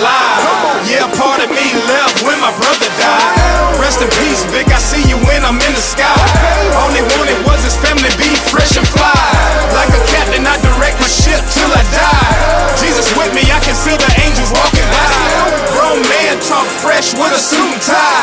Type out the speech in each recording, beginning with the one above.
alive. Yeah, part of me left when my brother died. Rest in peace, Vic. I see you when I'm in the sky. All they wanted was his family be fresh and fly. Like a captain, I direct my ship till I die. Jesus with me, I can see the angels walking by. Grown man, talk fresh with a suit and tie.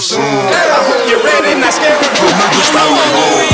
Song. I hope you're ready, not scared. The niggas stay like home.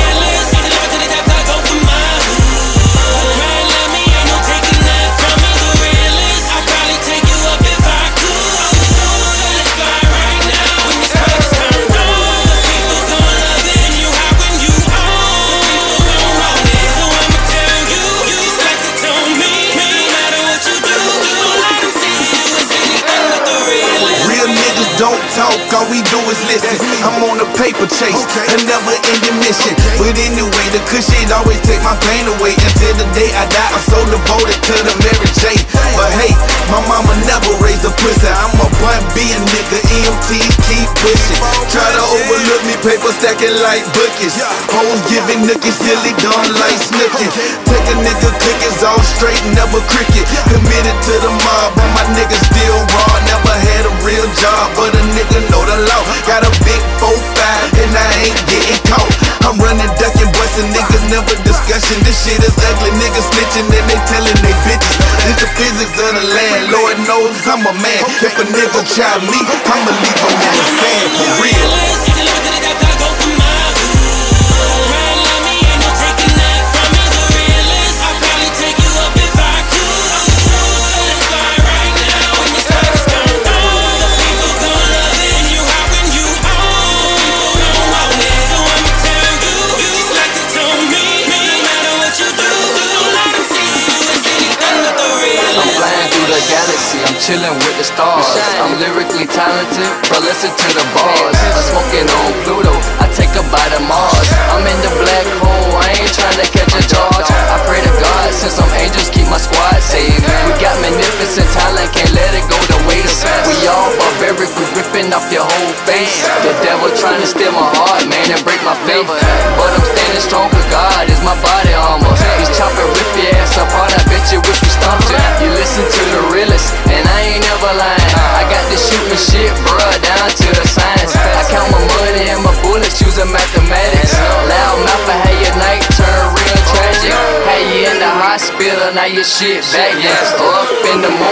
Talk, all we do is listen. I'm on a paper chase, a never ending mission. But anyway, the good shit always take my pain away. Until the day I die, I'm so devoted to the Mary J. But hey, my mama never raised a pussy. I'm a bun B a nigga, EMTs keep pushing. Try to overlook me, paper stacking like bookies. Hoes giving nookies, silly dumb like snooking. Take a nigga cookies all straight, never cricket. Committed to the mob, but my niggas ducking, busting niggas, never discussion. This shit is ugly, niggas snitching and they telling they bitches. It's the physics of the land, Lord knows I'm a man. If a nigga try me, I'ma leave him in the sand for real. Galaxy, with the stars. I'm lyrically talented, bro, listen to the bars. I'm smoking on Pluto, I take a bite of Mars. I'm in the black hole, I ain't trying to catch a charge. I pray to God, since some angels keep my squad safe. We got magnificent talent, can't let it go to waste. We all barbaric, we ripping off your whole face. The devil trying to steal my heart, man, and break my faith. Using mathematics. Loud mouth, I had your night turn real tragic. Had you in the hospital, now your shit back. Up in the morgue,